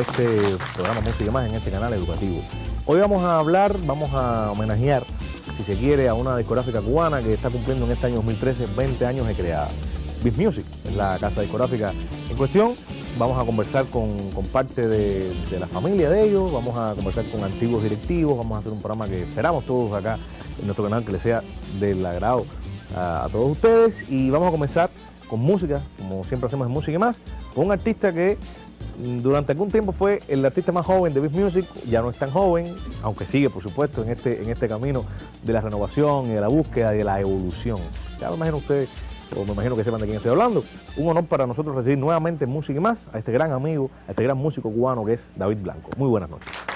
este programa Música y Más en este canal educativo. Hoy vamos a hablar, vamos a homenajear, si se quiere, a una discográfica cubana que está cumpliendo en este año 2013 20 años de creada. Biz Music es la casa discográfica en cuestión. Vamos a conversar con, con parte de, de la familia de ellos, vamos a conversar con antiguos directivos, vamos a hacer un programa que esperamos todos acá en nuestro canal que les sea del agrado a, a todos ustedes y vamos a comenzar con música, como siempre hacemos en música y más, con un artista que durante algún tiempo fue el artista más joven de Beat Music, ya no es tan joven, aunque sigue por supuesto en este, en este camino de la renovación y de la búsqueda de la evolución. Ya me imagino ustedes, o me imagino que sepan de quién estoy hablando. Un honor para nosotros recibir nuevamente en música y más a este gran amigo, a este gran músico cubano que es David Blanco. Muy buenas noches.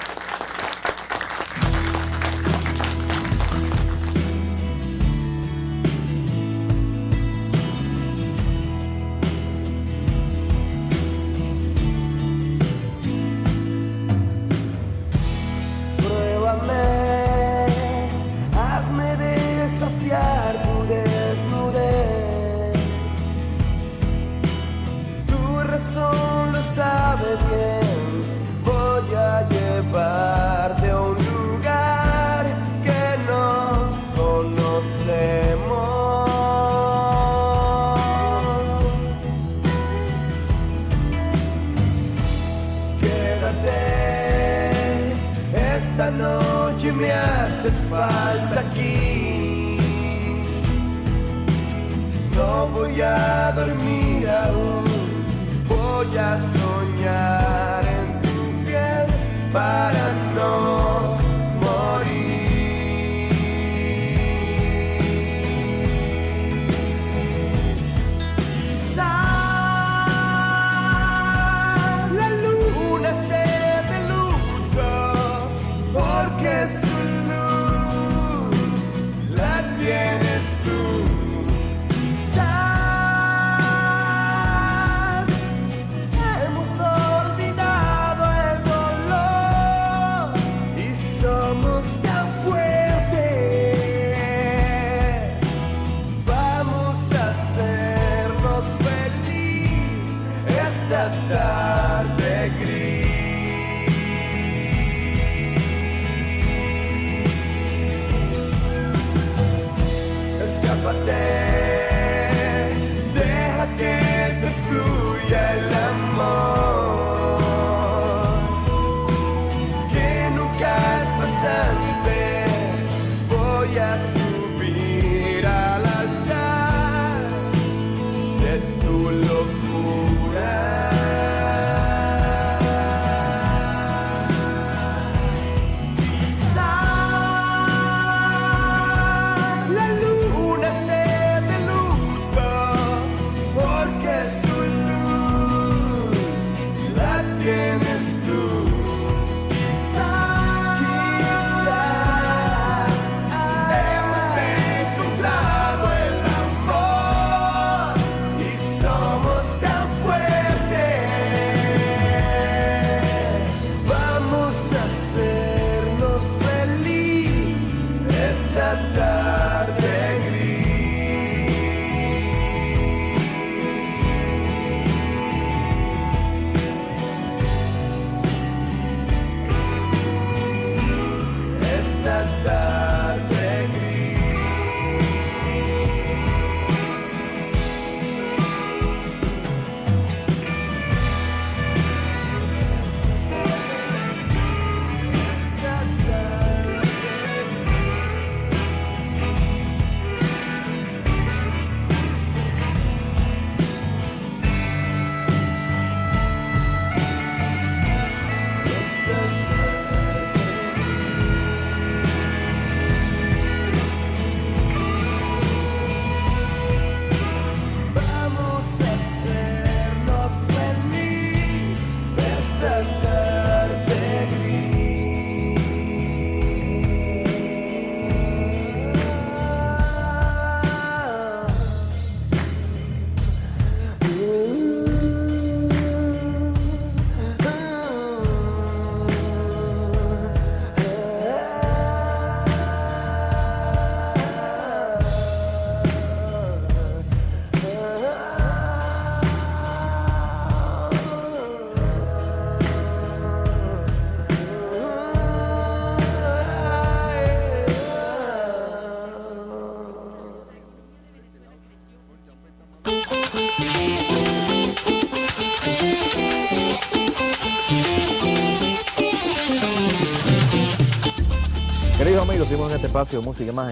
Esta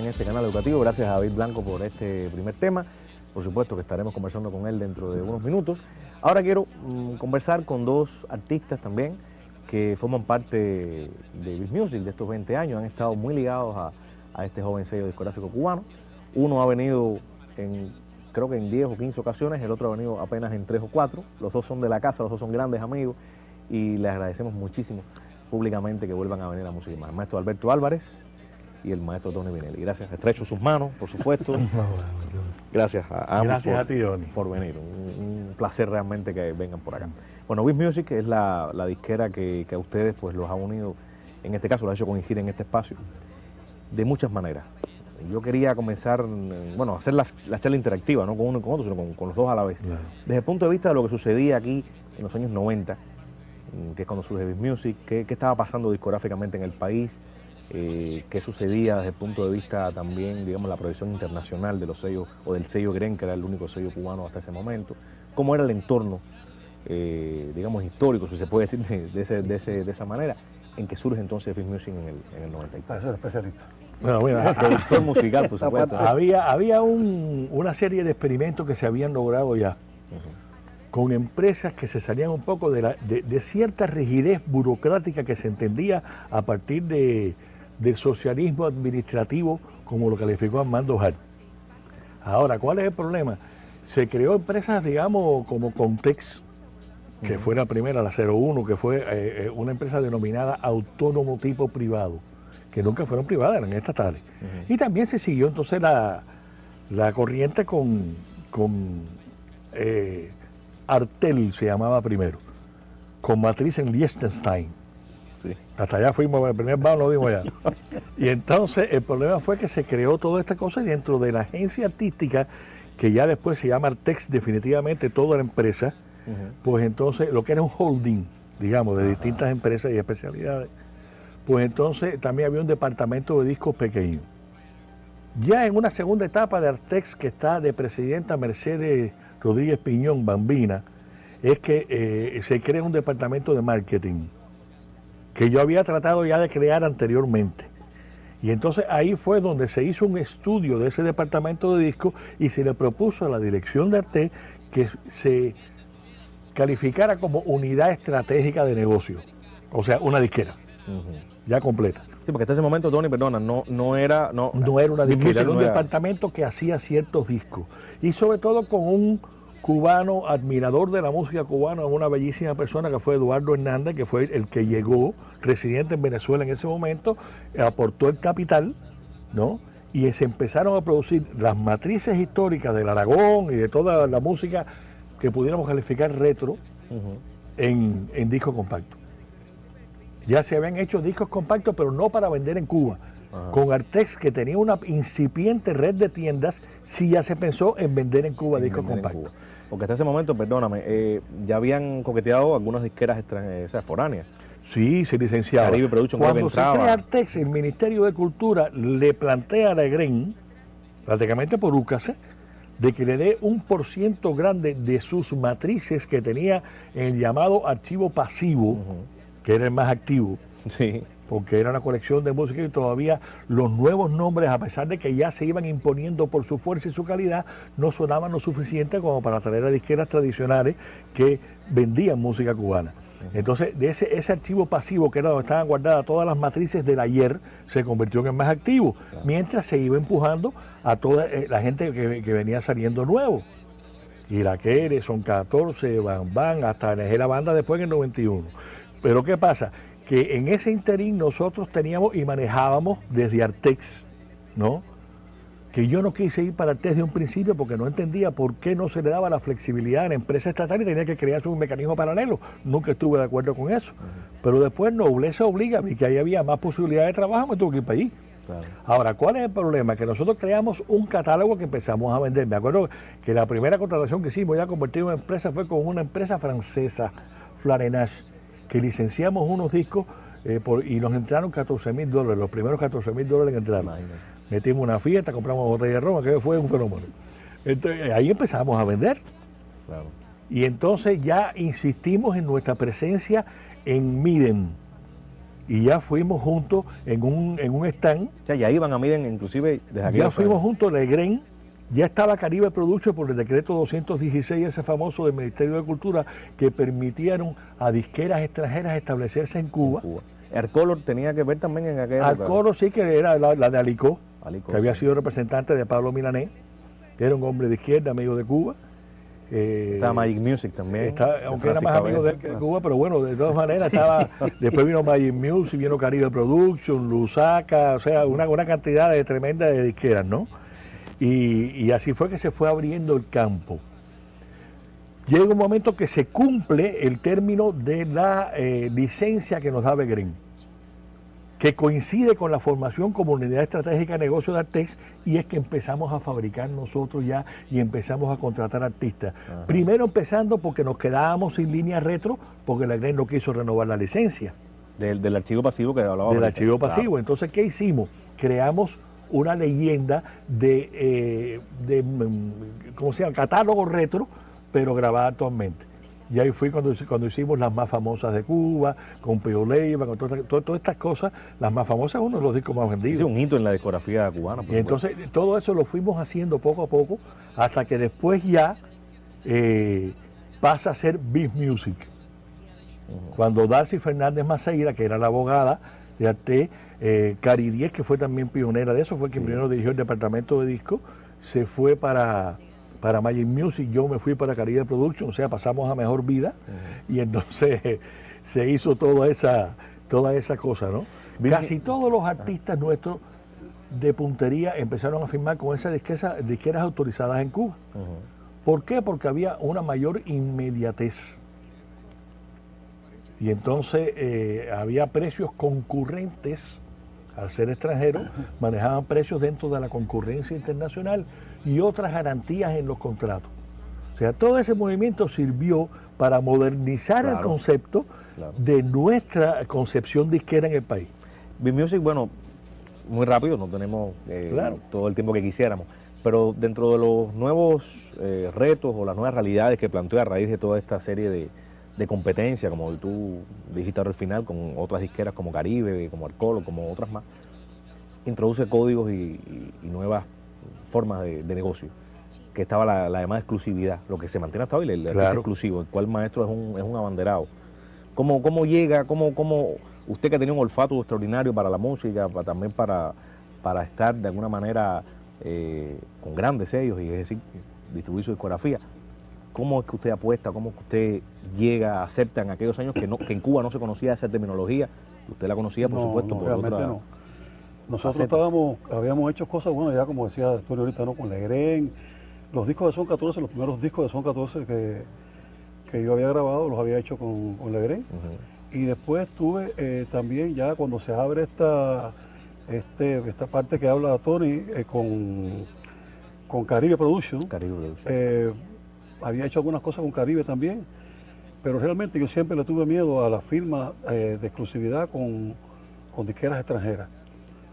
este. Gracias a David Blanco por este primer tema. Por supuesto que estaremos conversando con él dentro de unos minutos. Ahora quiero mm, conversar con dos artistas también que forman parte de Beat Music de estos 20 años. Han estado muy ligados a, a este joven sello discográfico cubano. Uno ha venido en, creo que en 10 o 15 ocasiones, el otro ha venido apenas en 3 o 4. Los dos son de la casa, los dos son grandes amigos y les agradecemos muchísimo públicamente que vuelvan a venir a Música y Más. Maestro Alberto Álvarez y el maestro Tony Vinelli. Gracias, estrecho sus manos, por supuesto. Gracias a ambos Gracias por, a ti, Donny. por venir. Un, un placer realmente que vengan por acá. Bueno, With Music es la, la disquera que, que a ustedes pues los ha unido, en este caso lo ha hecho coincidir en este espacio, de muchas maneras. Yo quería comenzar, bueno, hacer la, la charla interactiva, no con uno y con otro, sino con, con los dos a la vez. Claro. Desde el punto de vista de lo que sucedía aquí en los años 90, mm, que es cuando surge Beat Music, qué, qué estaba pasando discográficamente en el país, eh, qué sucedía desde el punto de vista también, digamos, la proyección internacional de los sellos, o del sello Gren, que era el único sello cubano hasta ese momento, cómo era el entorno, eh, digamos, histórico, si se puede decir de, de ese- de ese- de esa manera, en que surge entonces Beat Music en el, en el 93. Para eso eres especialista. Bueno, mira, Productor musical, por supuesto. había, había un- una serie de experimentos que se habían logrado ya con empresas que se salían un poco de, la- de- de cierta rigidez burocrática que se entendía a partir de, del socialismo administrativo, como lo calificó Armando Hart. Ahora, ¿cuál es el problema? Se creó empresas, digamos, como Contex, que fue la primera, la 01, que fue eh, eh, una empresa denominada autónomo tipo privado, que nunca fueron privadas, eran estatales. Y también se siguió entonces la, la corriente con, con eh, Artel, se llamaba primero, con matriz en Liechtenstein. Sí. Hasta allá fuimos, el primer bar lo vimos allá. Y entonces el problema fue que se creó toda esta cosa y dentro de la agencia artística, que ya después se llama Artex, definitivamente toda la empresa, pues entonces lo que era un holding, digamos, de distintas empresas y especialidades, pues entonces también había un departamento de discos pequeño. Ya en una segunda etapa de Artex, que está de presidenta Mercedes Rodríguez Piñón, Bambina, es que eh, se crea un departamento de marketing que yo había tratado ya de crear anteriormente. Y entonces ahí fue donde se hizo un estudio de ese departamento de discos y se le propuso a la dirección de Arte que se calificara como unidad estratégica de negocio. O sea, una disquera, ya completa. Sí, porque hasta ese momento, Tony, perdona, no, no era... No, No era una disquera, era un no era- departamento que hacía ciertos discos. Y sobre todo con un cubano admirador de la música cubana, una bellísima persona que fue Eduardo Hernández, que fue el que llegó, residente en Venezuela en ese momento, aportó el capital, ¿no? Y se empezaron a producir las matrices históricas del Aragón y de toda la música que pudiéramos calificar retro en, en disco compacto. Ya se habían hecho discos compactos, pero no para vender en Cuba. Con Artex, que tenía una incipiente red de tiendas, sí ya se pensó en vender en Cuba en discos compactos. Porque hasta ese momento, perdóname, eh, ya habían coqueteado algunas disqueras extranjeras, o sea, foráneas. Sí, se licenciaba. Caribe Production Cuando se crea Artex, el Ministerio de Cultura le plantea a la GREN, prácticamente por UCASE, de que le dé un por ciento grande de sus matrices que tenía en el llamado archivo pasivo, que era el más activo, Sí. Porque era una colección de música y todavía los nuevos nombres, a pesar de que ya se iban imponiendo por su fuerza y su calidad, no sonaban lo suficiente como para traer a disqueras tradicionales que vendían música cubana. Entonces, de ese, ese archivo pasivo, que era donde estaban guardadas todas las matrices del ayer, se convirtió en el más activo, mientras se iba empujando a toda eh, la gente que, que venía saliendo nuevo. Iraquere, son 14, Van Van, hasta la banda después en el 91. Pero ¿qué pasa? Que en ese interín nosotros teníamos y manejábamos desde Artex, ¿no? Que yo no quise ir para Artex de un principio porque no entendía por qué no se le daba la flexibilidad a la empresa estatal y tenía que crearse un mecanismo paralelo. Nunca estuve de acuerdo con eso. Pero después nobleza obliga, vi que ahí había más posibilidades de trabajo, me tuve que ir para allí. Claro. Ahora, ¿cuál es el problema? Que nosotros creamos un catálogo que empezamos a vender. Me acuerdo que la primera contratación que hicimos ya convertido en empresa fue con una empresa francesa, Flarenage, que licenciamos unos discos eh, por- y nos entraron 14 mil dólares, los primeros 14 mil dólares que entraron. Imagínate. Metimos una fiesta, compramos botella de Roma, que fue un fenómeno. Entonces, ahí empezamos a vender. Claro. Y entonces ya insistimos en nuestra presencia en Miden, y ya fuimos juntos en un, en un stand. O sea, ya iban a miren, inclusive desde aquí. Ya fuimos juntos, Legren, ya estaba Caribe Production por el decreto 216, ese famoso del Ministerio de Cultura, que permitieron a disqueras extranjeras establecerse en Cuba. Cuba. Arcolor tenía que ver también en aquella. Alcoro sí que era la, la de Alicó, Alicó, que había sido representante de Pablo Milanés, que era un hombre de izquierda, amigo de Cuba. Eh, Estaba Magic Music también. Está- aunque era más amigo de, Cuba, pero bueno, de todas maneras estaba. después vino Magic Music, vino Caribe Production, Lusaka, o sea, una, una cantidad de tremenda de disqueras, ¿no? Y, y así fue que se fue abriendo el campo. Llega un momento que se cumple el término de la eh, licencia que nos da Begren, que coincide con la formación como unidad estratégica de negocio de Artex, y es que empezamos a fabricar nosotros ya y empezamos a contratar artistas. Primero empezando porque nos quedábamos sin línea retro, porque la Gren no quiso renovar la licencia Del, del archivo pasivo que hablaba. del ahorita. archivo pasivo. Entonces, ¿qué hicimos? Creamos una leyenda de, eh, de mm, ¿cómo se llama? Catálogo retro, pero grabada actualmente. Y ahí fui cuando, cuando hicimos las más famosas de Cuba, con Pio Leiva, con todas, todas- todas estas cosas, las más famosas, uno de los discos más vendidos. sí, un hito en la discografía cubana. por Y entonces todo eso lo fuimos haciendo poco a poco hasta que después ya eh, pasa a ser Beat Music. Cuando Darcy Fernández Maceira, que era la abogada de Arte, eh, Cari Diez, que fue también pionera de eso, fue quien primero dirigió el departamento de disco, se fue para, para Magic Music, yo me fui para Caribe Production, o sea, pasamos a Mejor Vida, y entonces se hizo toda esa, toda esa cosa, ¿no? Casi todos los artistas nuestros de puntería empezaron a firmar con esas disqueras, disqueras autorizadas en Cuba. ¿Por qué? Porque había una mayor inmediatez. Y entonces eh, había precios concurrentes, al ser extranjeros, manejaban precios dentro de la concurrencia internacional y otras garantías en los contratos. O sea, todo ese movimiento sirvió para modernizar el concepto claro. de nuestra concepción disquera en el país. Beat Music, bueno, muy rápido, no tenemos eh, Claro. todo el tiempo que quisiéramos. Pero dentro de los nuevos eh, retos o las nuevas realidades que planteó a raíz de toda esta serie de, de competencia, como tú dijiste ahora al final, con otras disqueras como Caribe, como Arcolo, como otras más, introduce códigos y, y- y nuevas formas de, de negocio. Que estaba la, la llamada exclusividad, lo que se mantiene hasta hoy, el Claro. exclusivo, el cual maestro es un, es un abanderado. ¿Cómo, cómo llega, cómo, cómo usted que tenido un olfato extraordinario para la música, para- también para, para estar de alguna manera eh, con grandes sellos y es decir, distribuir su discografía, ¿cómo es que usted apuesta, cómo es que usted llega, acepta en aquellos años que, no, que en Cuba no se conocía esa terminología? Usted la conocía, por No, supuesto, no, por realmente otra... no. Nosotros estábamos, habíamos hecho cosas, bueno, ya como decía Antonio ahorita, ¿no? Con Legren, los discos de Son 14, los primeros discos de Son 14 que, que yo había grabado, los había hecho con, con Legren. Y después tuve eh, también, ya cuando se abre esta, este, esta parte que habla Tony eh, con, con Caribe Production, Caribe Production. eh, había hecho algunas cosas con Caribe también, pero realmente yo siempre le tuve miedo a la firma eh, de exclusividad con, con disqueras extranjeras.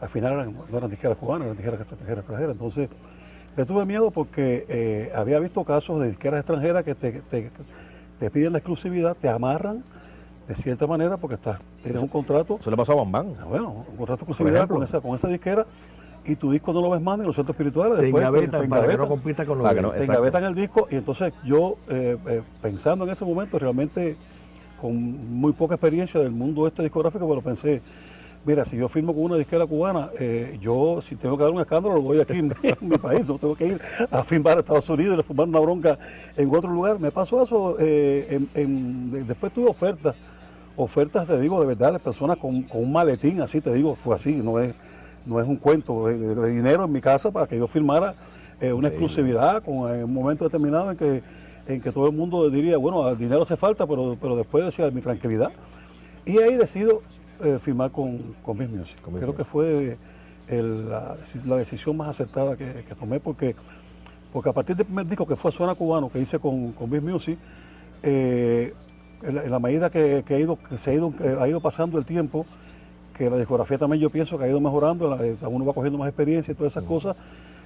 Al final eran- no eran disqueras cubanas, eran disqueras extranjeras. extranjeras. Entonces, le tuve miedo porque eh, había visto casos de disqueras extranjeras que te, te- te piden la exclusividad, te amarran de cierta manera porque estás, tienes un contrato Eso le pasó a Bambán. Ah, bueno, un contrato de exclusividad con esa, con esa disquera y tu disco no lo ves más ni en los centros espirituales. Te después engavetan te para que no compita con los que no- te engavetan el disco y entonces yo eh, eh, pensando en ese momento realmente con muy poca experiencia del mundo este discográfico pero pensé mira si yo firmo con una disquera cubana eh, yo si tengo que dar un escándalo lo voy aquí en, en mi país no tengo que ir a firmar a Estados Unidos y a firmar una bronca en otro lugar me pasó eso en- en- de- después tuve ofertas ofertas te digo de verdad de personas con, con un maletín así te digo fue así no es no es un cuento de, dinero en mi casa para que yo firmara eh, una exclusividad con eh, un momento determinado en que en que todo el mundo diría bueno el dinero hace falta pero pero después decía mi tranquilidad y ahí decido eh, firmar con con Miss Music. Con creo que fue el- la, la decisión más acertada que, que tomé porque porque a partir del primer disco que fue Suena Cubano que hice con con Miss Music eh, en, la, en la medida que, que ha ido que se ha ido que ha ido pasando el tiempo que la discografía también yo pienso que ha ido mejorando, la- eh, uno va cogiendo más experiencia y todas esas cosas.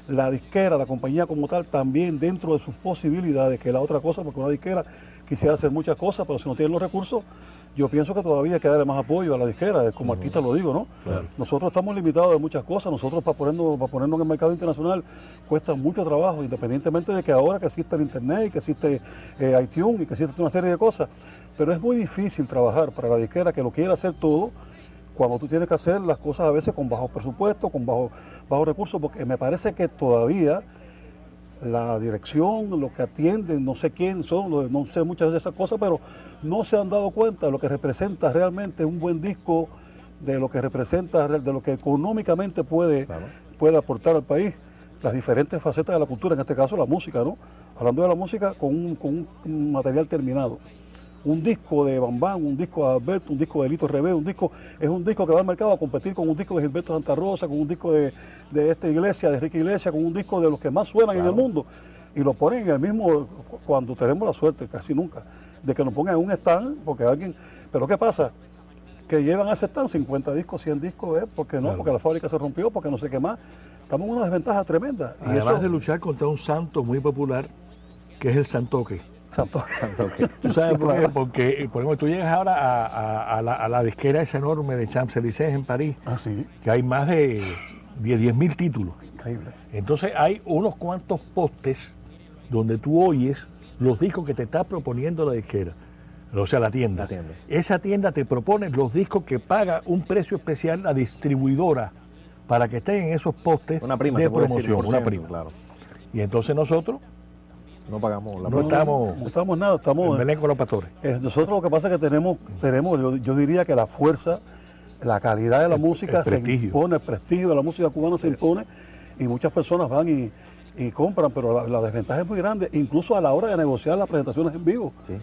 La disquera, la compañía como tal, también dentro de sus posibilidades, que es la otra cosa, porque una disquera quisiera hacer muchas cosas, pero si no tienen los recursos, yo pienso que todavía hay que darle más apoyo a la disquera, como artista lo digo, ¿no? Nosotros estamos limitados de muchas cosas, nosotros para ponernos, para ponernos en el mercado internacional cuesta mucho trabajo, independientemente de que ahora que existe el internet y que existe eh, iTunes y que existe una serie de cosas, pero es muy difícil trabajar para la disquera que lo quiera hacer todo cuando tú tienes que hacer las cosas a veces con bajo presupuesto, con bajo, bajo recursos, porque me parece que todavía la dirección, lo que atienden, no sé quién son, no sé muchas de esas cosas, pero no se han dado cuenta de lo que representa realmente un buen disco, de lo que representa, re- de lo que económicamente puede, puede aportar al país, las diferentes facetas de la cultura, en este caso la música, ¿no? Hablando de la música con un, con un material terminado. Un disco de Bambán, un disco de Alberto, un disco de Lito Revés, un disco, es un disco que va al mercado a competir con un disco de Gilberto Santa Rosa, con un disco de, de esta iglesia, de Enrique Iglesias, con un disco de los que más suenan en el mundo. Y lo ponen en el mismo, cu- cuando tenemos la suerte, casi nunca, de que nos pongan en un stand, porque alguien, pero ¿qué pasa? Que llevan a ese stand 50 discos, 100 discos, ¿eh? porque no, porque la fábrica se rompió, porque no sé qué más. Estamos en una desventaja tremenda. Y Además eso, de luchar contra un santo muy popular, que es el santoque. ¿Tú sabes por qué? Porque, por ejemplo, tú llegas ahora a, a- a la, a la disquera esa enorme de Champs-Élysées en París, Ah, sí, que hay más de 10 mil títulos. increíble. Entonces hay unos cuantos postes donde tú oyes los discos que te está proponiendo la disquera. O sea, la tienda. La tienda. Esa tienda te propone los discos que paga un precio especial la distribuidora para que estén en esos postes Una prima, de decir, promoción. una prima. Claro. Y entonces nosotros No pagamos la no, prima. estamos No estamos nada, en estamos... Belén con los pastores. Eh, nosotros lo que pasa es que tenemos, tenemos yo, yo diría que la fuerza, la calidad de la música el se prestigio. impone, el prestigio de la música cubana se impone y muchas personas van y, y compran, pero la, la desventaja es muy grande, incluso a la hora de negociar las presentaciones en vivo. Sí.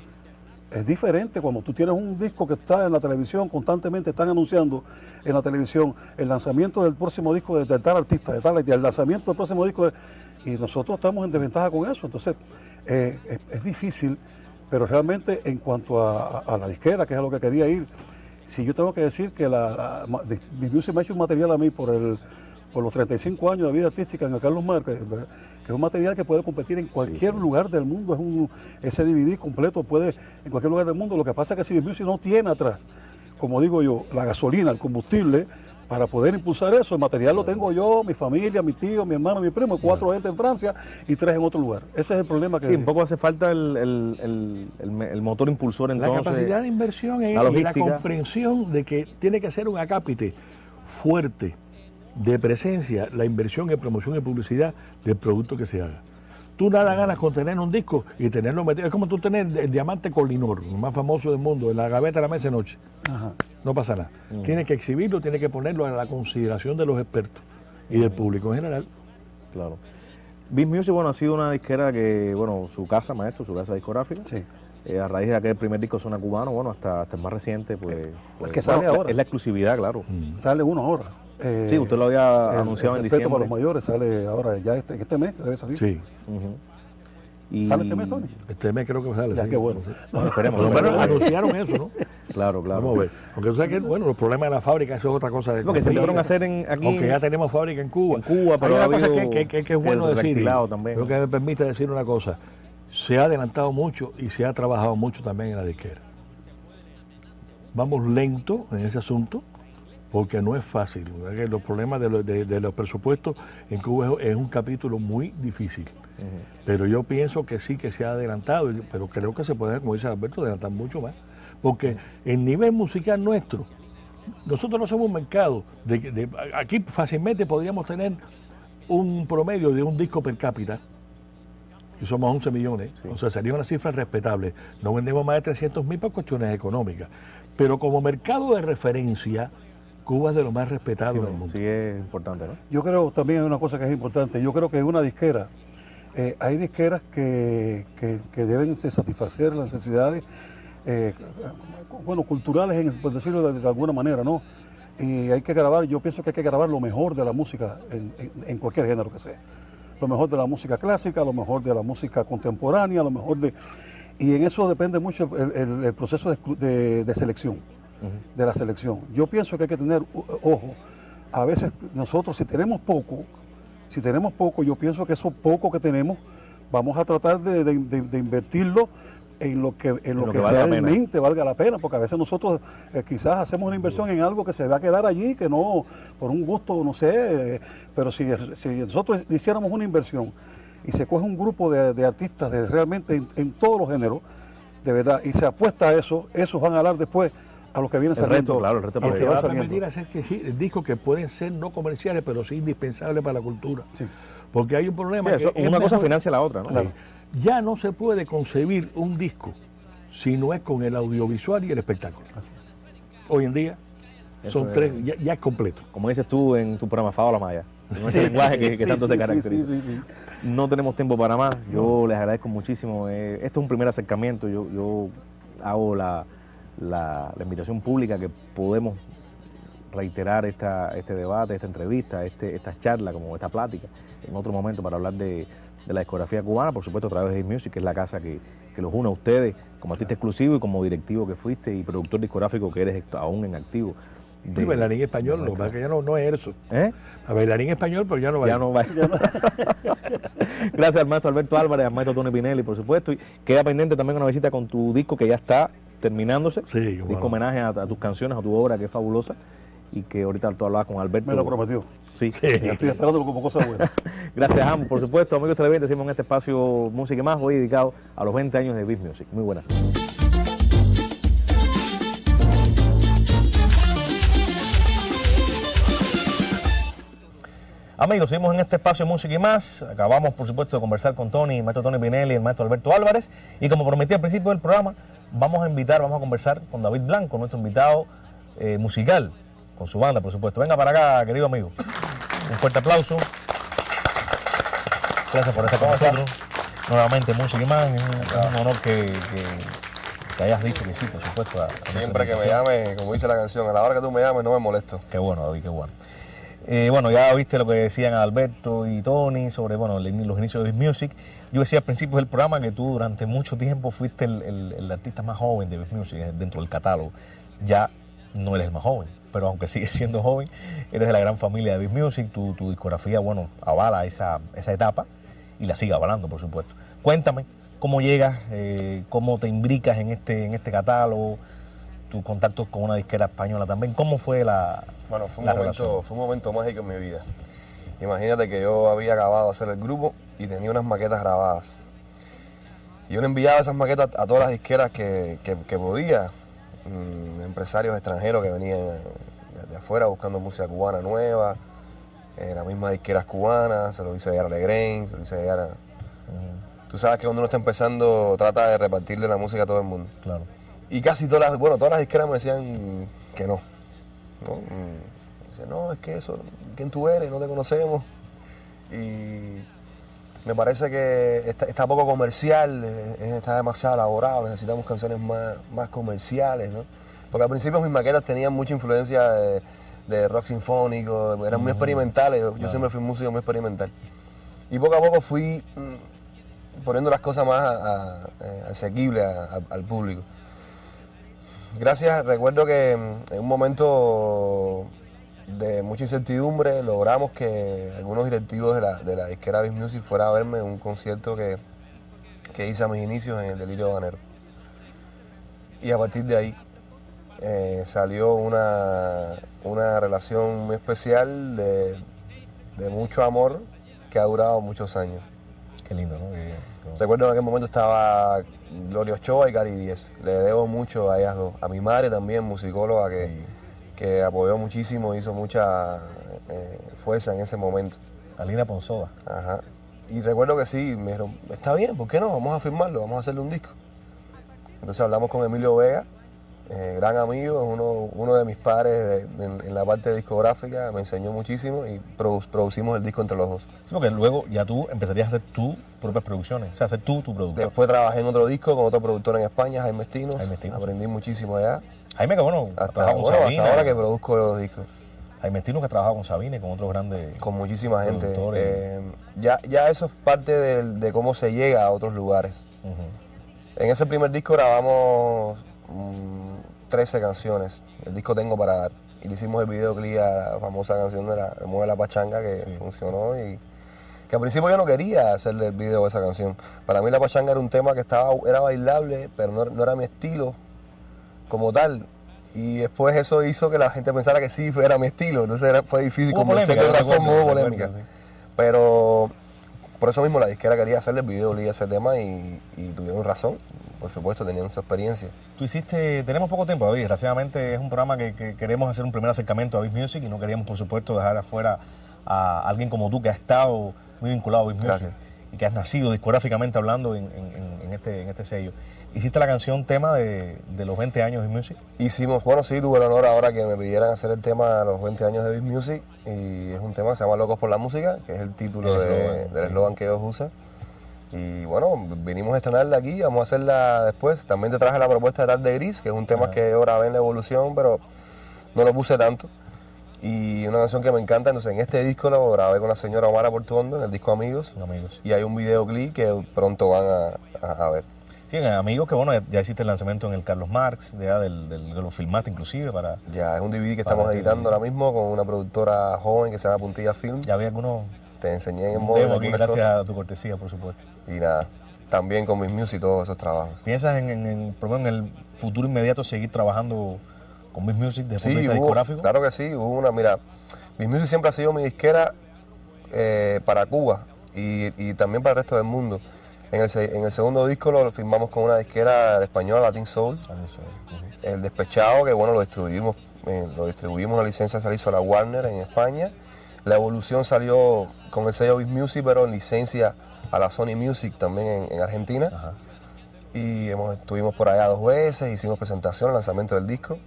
Es diferente cuando tú tienes un disco que está en la televisión, constantemente están anunciando en la televisión el lanzamiento del próximo disco de, de tal artista, de tal, el lanzamiento del próximo disco, de- y nosotros estamos en desventaja con eso. Entonces, eh, es, es difícil, pero realmente en cuanto a, a- a la disquera, que es a lo que quería ir, si yo tengo que decir que la, la- de- mi music me ha hecho un material a mí por el por los 35 años de vida artística en el Carlos Márquez, que es un material que puede competir en cualquier lugar del mundo, es un, ese DVD completo puede en cualquier lugar del mundo. Lo que pasa es que si Music no tiene atrás, como digo yo, la gasolina, el combustible, para poder impulsar eso, el material lo tengo yo, mi familia, mi tío, mi hermano, mi primo, cuatro gente en Francia y tres en otro lugar. Ese es el problema que... Sí, un poco hace falta el, el- el- el me- el motor impulsor La entonces. capacidad de inversión en- la y la comprensión de que tiene que ser un acápite fuerte de presencia, la inversión en promoción y publicidad del producto que se haga. Tú nada ganas con tener un disco y tenerlo metido. Es como tú tener el diamante Colinor, el más famoso del mundo, en la gaveta de la mesa de noche. Ajá. No pasa nada. Mm. Tienes que exhibirlo, tienes que ponerlo a la consideración de los expertos y del público en general. Claro. Beat Music, bueno, ha sido una disquera que, bueno, su casa, maestro, su casa discográfica. Sí. Eh, a raíz de aquel primer disco Zona Cubano, bueno, hasta, hasta el más reciente, pues. pues, que sale bueno, ahora. Es la exclusividad, claro. Sale uno ahora. Eh, Sí, usted lo había el- anunciado el en diciembre. para los mayores sale ahora, ya este, este mes debe salir. Sí. Y- ¿Sale este mes, Tony? Este mes creo que sale. Ya, sí. qué bueno. Esperemos. Lo esperemos. anunciaron eso, ¿no? Claro, claro. Vamos a ver. Porque tú sabes que, bueno, los problemas de la fábrica, eso es otra cosa. Lo que se empezaron a hacer en, aquí. Aunque ya tenemos fábrica en Cuba. En Cuba, pero Hay ha una cosa que, que- que- que es bueno decir. también. Creo que me permite decir una cosa. Se ha adelantado mucho y se ha trabajado mucho también en la disquera. Vamos lento en ese asunto porque no es fácil. Los problemas de los, de- de los presupuestos en Cuba es, un capítulo muy difícil. Pero yo pienso que sí que se ha adelantado, pero creo que se puede, como dice Alberto, adelantar mucho más. Porque el nivel musical nuestro, nosotros no somos un mercado. De, de- aquí fácilmente podríamos tener un promedio de un disco per cápita, y somos 11 millones, o sea, sería una cifra respetable. No vendemos más de 300 mil por cuestiones económicas. Pero como mercado de referencia, Cuba es de lo más respetado Sí, mundo. sí es importante, ¿no? Yo creo también hay una cosa que es importante. Yo creo que en una disquera, eh, hay disqueras que, que- que deben de satisfacer las necesidades, eh, bueno, culturales, en- por decirlo de, de alguna manera, ¿no? Y hay que grabar, yo pienso que hay que grabar lo mejor de la música en, en- en cualquier género que sea. Lo mejor de la música clásica, lo mejor de la música contemporánea, lo mejor de... Y en eso depende mucho el, el- el proceso de, exclu- de- de selección, de la selección. Yo pienso que hay que tener ojo. A veces nosotros, si tenemos poco, si tenemos poco, yo pienso que eso poco que tenemos, vamos a tratar de, de- de- de invertirlo en lo que, en lo lo que, que valga la pena. realmente valga la pena, porque a veces nosotros eh, quizás hacemos una inversión en algo que se va a quedar allí, que no, por un gusto, no sé, eh, pero si, si nosotros hiciéramos una inversión y se coge un grupo de, de artistas de realmente en, en todos los géneros, de verdad, y se apuesta a eso, esos van a hablar después a los que vienen El saliendo. reto, claro, el reto por que va van a saliendo. permitir hacer que discos que pueden ser no comerciales, pero sí indispensables para la cultura. Sí. Porque hay un problema. Sí, eso- que es una cosa mejor- financia la otra, ¿no? Sí. Ya no se puede concebir un disco si no es con el audiovisual y el espectáculo. Hoy en día Eso son es. tres, ya, ya es completo. Como dices tú en tu programa Fado la Maya, con ese Sí, lenguaje que, que sí, tanto sí, te caracteriza. sí, sí, sí. No tenemos tiempo para más. Yo les agradezco muchísimo. Eh, esto es un primer acercamiento. Yo, yo hago la, la- la invitación pública que podemos reiterar esta, este debate, esta entrevista, este, esta charla, como esta plática, en otro momento para hablar de, de la discografía cubana, por supuesto a través de Music, que es la casa que, que los une a ustedes como artista exclusivo y como directivo que fuiste y productor discográfico que eres aún en activo. de- Y bailarín español, lo que pasa que ya no, no es eso. ¿Eh? A bailarín español, pero ya no baila. Ya no va. Gracias al maestro Alberto Álvarez, al maestro Tony Pinelli, por supuesto. Y queda pendiente también una visita con tu disco que ya está terminándose. Sí, homenaje a, a tus canciones, a tu obra, que es fabulosa. Y que ahorita tú hablabas con Alberto. Me lo prometió. Sí. Ya estoy esperándolo como cosa buena. Gracias a ambos, por supuesto. Amigos televidentes, decimos en este espacio Música y Más, hoy dedicado a los 20 años de Beat Music. Muy buenas. Amigos, seguimos en este espacio Música y Más. Acabamos, por supuesto, de conversar con Tony, el maestro Tony Pinelli el maestro Alberto Álvarez. Y como prometí al principio del programa, vamos a invitar, vamos a conversar con David Blanco, nuestro invitado eh, musical, con su banda, por supuesto. Venga para acá, querido amigo. Un fuerte aplauso. Gracias por estar con nosotros. Nuevamente, Música y Más. Es un, honor que, que- que hayas dicho que sí, por supuesto. a- a nuestra Siempre que me invitación. llame, como dice la canción, a la hora que tú me llames no me molesto. Qué bueno, David, qué bueno. Eh, bueno, ya viste lo que decían Alberto y Tony sobre bueno, los inicios de Beat Music. Yo decía al principio del programa que tú durante mucho tiempo fuiste el, artista más joven de Beat Music eh, dentro del catálogo. Ya no eres el más joven, pero aunque sigues siendo joven, eres de la gran familia de Beat Music. Tu, discografía, bueno, avala esa, etapa y la sigue avalando, por supuesto. Cuéntame cómo llegas, eh, cómo te imbricas en este, en este catálogo, tus contactos con una disquera española también. ¿Cómo fue la, Bueno, fue un, la momento, relación? fue un momento mágico en mi vida. Imagínate que yo había acabado de hacer el grupo y tenía unas maquetas grabadas. Y yo le enviaba esas maquetas a todas las disqueras que, que- que podía, mm, empresarios extranjeros que venían de, de afuera buscando música cubana nueva, eh, las mismas disqueras cubanas, se lo hice llegar a Legrain, se lo hice llegar a... Tú sabes que cuando uno está empezando trata de repartirle la música a todo el mundo. Claro. Y casi todas las, bueno, todas las disqueras me decían que no. ¿no? Dice, no, es que eso, ¿quién tú eres? No te conocemos. Y me parece que está, está poco comercial, está demasiado elaborado, necesitamos canciones más, más comerciales, ¿no? Porque al principio mis maquetas tenían mucha influencia de, de rock sinfónico, eran muy experimentales, yo, yo siempre fui músico muy experimental. Y poco a poco fui mm, poniendo las cosas más a- a- eh, asequibles a- al público. Gracias, recuerdo que mm, en un momento de mucha incertidumbre logramos que algunos directivos de la, de la disquera Beat Music fueran a verme en un concierto que, que hice a mis inicios en el Delirio Banero. Y a partir de ahí eh, salió una, una relación muy especial de, de mucho amor que ha durado muchos años. Qué lindo, ¿no? Recuerdo en aquel momento estaba Gloria Ochoa y Cari Díez. Le debo mucho a ellas dos. A mi madre también, musicóloga, que, que apoyó muchísimo, hizo mucha eh, fuerza en ese momento. Alina Ponzoda. Ajá. Y recuerdo que sí, me dijeron, está bien, ¿por qué no? Vamos a firmarlo, vamos a hacerle un disco. Entonces hablamos con Emilio Vega, eh, gran amigo, es uno, uno de mis padres de- de- en, en la parte discográfica, me enseñó muchísimo y produ- producimos el disco entre los dos. Sí, porque luego ya tú empezarías a hacer tus propias producciones, o sea, hacer tú tu productor. Después trabajé en otro disco con otro productor en España, Jaime Estino. Jaime Estino, Aprendí muchísimo allá. Jaime, que bueno, ha Hasta, bueno, Sabina. hasta ahora que produzco los discos. Jaime Estino que ha trabajado con Sabina y con otros grandes... Con muchísima gente. Eh, ya, ya eso es parte de, cómo se llega a otros lugares. En ese primer disco grabamos mm, 13 canciones. El disco Tengo para dar. Y le hicimos el videoclip a la famosa canción de la de Mueve la Pachanga que Sí. funcionó y Que al principio yo no quería hacerle el video de esa canción. Para mí la pachanga era un tema que estaba, era bailable, pero no, no era mi estilo como tal. Y después eso hizo que la gente pensara que sí era mi estilo. Entonces era- fue difícil convencer de otra forma, hubo polémica. sí. Pero por eso mismo la disquera quería hacerle el video a ese tema y, y tuvieron razón. Por supuesto, tenían su experiencia. Tú hiciste, tenemos poco tiempo, David. Desgraciadamente es un programa que, que queremos hacer un primer acercamiento a Beat Music y no queríamos, por supuesto, dejar afuera a alguien como tú que ha estado muy vinculado a Beat Music y que has nacido discográficamente hablando en, en- en- este, en este sello. Hiciste la canción tema de, de los 20 años de Beat Music. Hicimos, bueno, sí, tuve el honor ahora que me pidieran hacer el tema a los 20 años de Beat Music y es un tema que se llama Locos por la Música, que es el título El de- eslogan, del sí. eslogan que ellos usan. Y bueno, vinimos a estrenarla aquí, vamos a hacerla después. También te traje la propuesta de Tarde Gris, que es un tema que yo grabé en la evolución, pero no lo puse tanto. Y una canción que me encanta, entonces en este disco lo grabé con la señora Omara Portuondo, en el disco Amigos. Amigos. Y hay un videoclip que pronto van a, a- a ver. Sí, amigos, que bueno, ya, ya hiciste el lanzamiento en el Carlos Marx, ya del, del- que lo filmaste inclusive para... Ya, es un DVD que estamos editando ahora mismo con una productora joven que se llama Puntilla Film. Ya había algunos Te enseñé en aquí, algunas gracias cosas. a tu cortesía, por supuesto. Y nada, también con mis music y todos esos trabajos. ¿Piensas en, en, en, por ejemplo, en el futuro inmediato seguir trabajando con Miss Music desde el punto de Sí, vista hubo, discográfico? claro que sí, hubo una, mira, mis music siempre ha sido mi disquera eh, para Cuba y, y también para el resto del mundo. En el, se- en el segundo disco lo firmamos con una disquera española, Latin Soul, sí, sí. El Despechado, que bueno, lo distribuimos, eh, lo distribuimos, la licencia se la hizo a la Warner en España. La Evolución salió con el sello Beat Music, pero en licencia a la Sony Music también en, en Argentina. Ajá. Y hemos, estuvimos por allá dos veces, hicimos presentación, lanzamiento del disco.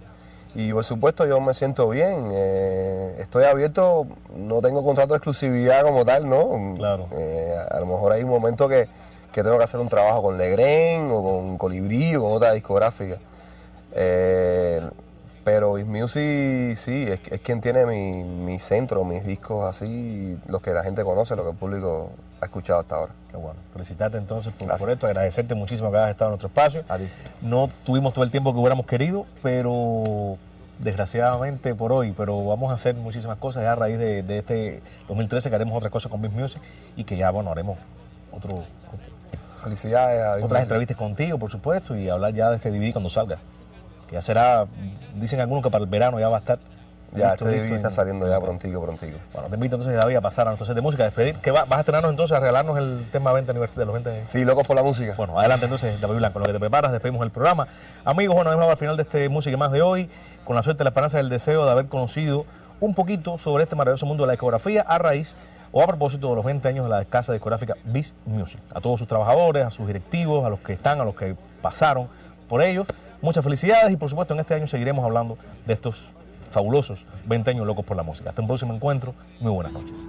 Y por supuesto yo me siento bien, eh, estoy abierto, no tengo contrato de exclusividad como tal, ¿no? Claro. Eh, a lo mejor hay un momento que, que tengo que hacer un trabajo con Legren o con Colibrí o con otra discográfica. Eh, pero Is Music sí, es, es quien tiene mi, mi centro, mis discos así, los que la gente conoce, lo que el público ha escuchado hasta ahora. Qué bueno. Felicitarte entonces por, esto, agradecerte muchísimo que hayas estado en nuestro espacio. A ti. No tuvimos todo el tiempo que hubiéramos querido, pero desgraciadamente por hoy, pero vamos a hacer muchísimas cosas ya a raíz de, de este 2013 que haremos otras cosas con Miss Music y que ya, bueno, haremos otro, otro- Felicidades a otras Music. entrevistas contigo, por supuesto, y hablar ya de este DVD cuando salga. Que ya será, dicen algunos que para el verano ya va a estar. Ya, listo, este DVD está en- saliendo ya prontico, prontico. Bueno, te invito entonces, David, a pasar a nuestro set de música, a despedir. ¿Qué va- ¿Vas a estrenarnos entonces a regalarnos el tema 20 aniversario de los 20 Sí, locos por la música. Bueno, adelante entonces, David Blanco, lo que te preparas, despedimos el programa. Amigos, bueno, hemos al final de este Música y Más de hoy, con la suerte, la esperanza y el deseo de haber conocido un poquito sobre este maravilloso mundo de la discografía a raíz o a propósito de los 20 años de la casa discográfica Beast Music. A todos sus trabajadores, a sus directivos, a los que están, a los que pasaron por ellos, muchas felicidades y por supuesto en este año seguiremos hablando de estos fabulosos 20 años locos por la música. Hasta un próximo encuentro, muy buenas noches.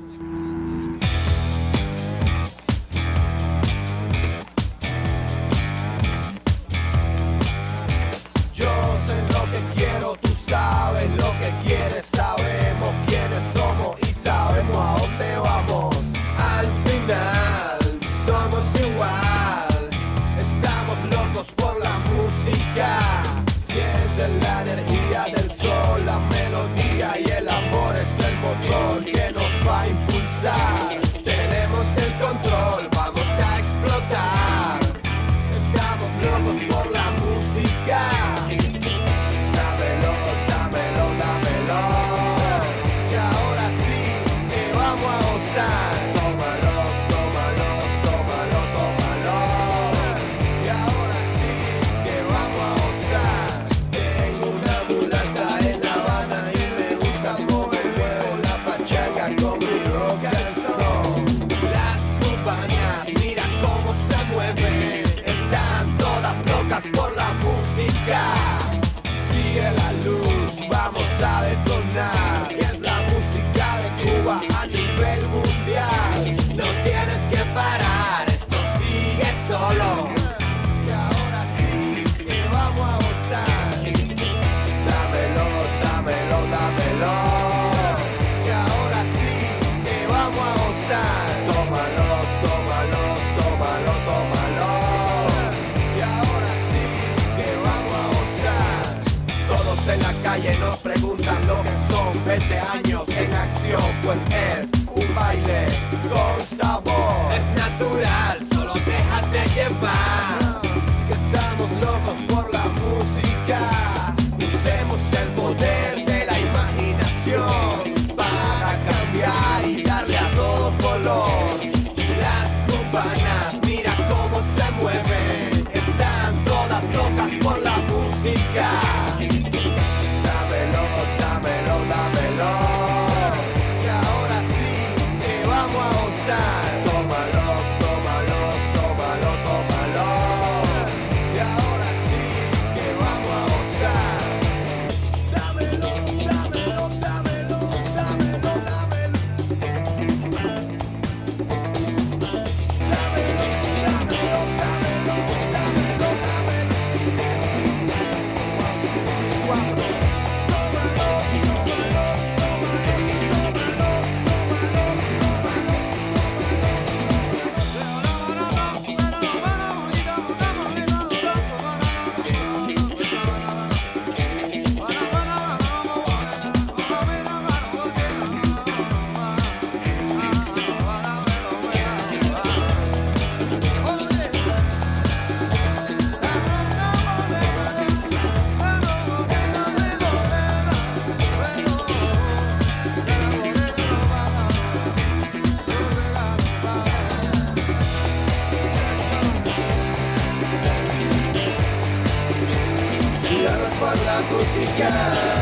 La